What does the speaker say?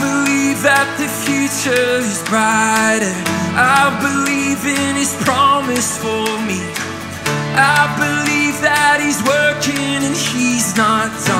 believe that the future is brighter. I believe in His promise for me. I believe that He's working and He's not done.